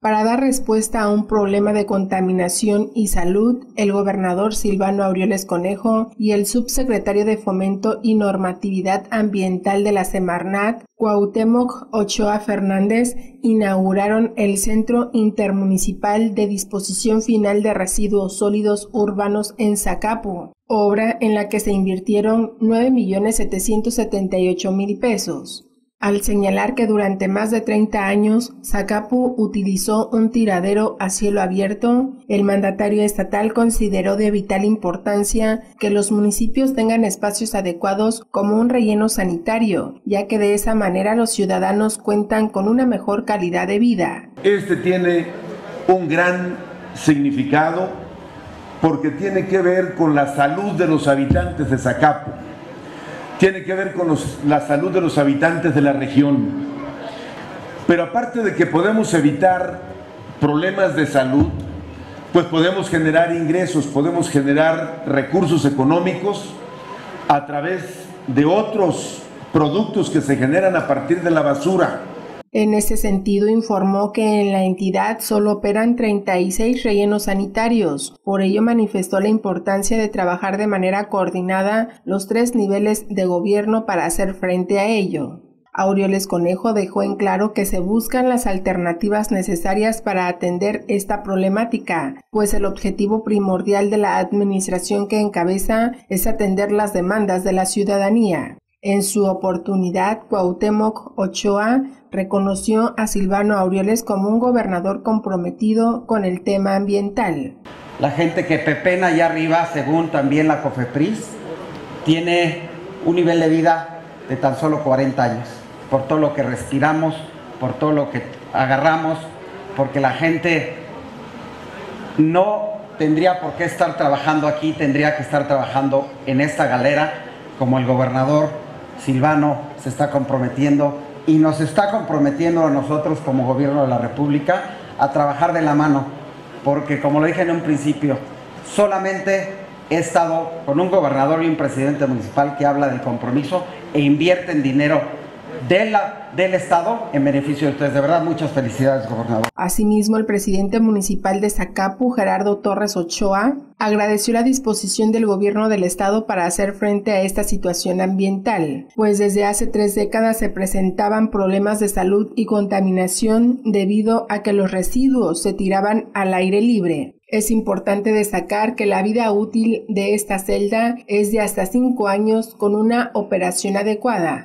Para dar respuesta a un problema de contaminación y salud, el gobernador Silvano Aureoles Conejo y el subsecretario de Fomento y Normatividad Ambiental de la Semarnat, Cuauhtémoc Ochoa Fernández, inauguraron el Centro Intermunicipal de Disposición Final de Residuos Sólidos Urbanos en Zacapu, obra en la que se invirtieron 9.778.000 pesos al señalar que durante más de 30 años Zacapu utilizó un tiradero a cielo abierto, el mandatario estatal consideró de vital importancia que los municipios tengan espacios adecuados como un relleno sanitario, ya que de esa manera los ciudadanos cuentan con una mejor calidad de vida. Este tiene un gran significado porque tiene que ver con la salud de los habitantes de Zacapu tiene que ver con la salud de los habitantes de la región. Pero aparte de que podemos evitar problemas de salud, pues podemos generar ingresos, podemos generar recursos económicos a través de otros productos que se generan a partir de la basura. En ese sentido, informó que en la entidad solo operan 36 rellenos sanitarios. Por ello, manifestó la importancia de trabajar de manera coordinada los tres niveles de gobierno para hacer frente a ello. Aureoles Conejo dejó en claro que se buscan las alternativas necesarias para atender esta problemática, pues el objetivo primordial de la administración que encabeza es atender las demandas de la ciudadanía. En su oportunidad, Cuauhtémoc Ochoa reconoció a Silvano Aureoles como un gobernador comprometido con el tema ambiental. La gente que pepena allá arriba, según también la COFEPRIS, tiene un nivel de vida de tan solo 40 años, por todo lo que respiramos, por todo lo que agarramos, porque la gente no tendría por qué estar trabajando aquí, tendría que estar trabajando en esta galera como el gobernador Silvano se está comprometiendo y nos está comprometiendo a nosotros como gobierno de la República a trabajar de la mano, porque como lo dije en un principio, solamente he estado con un gobernador y un presidente municipal que habla del compromiso e invierte en dinero de del Estado en beneficio de ustedes. De verdad, muchas felicidades, gobernador. Asimismo, el presidente municipal de Zacapu, Gerardo Torres Ochoa, agradeció la disposición del gobierno del Estado para hacer frente a esta situación ambiental, pues desde hace tres décadas se presentaban problemas de salud y contaminación debido a que los residuos se tiraban al aire libre. Es importante destacar que la vida útil de esta celda es de hasta cinco años con una operación adecuada.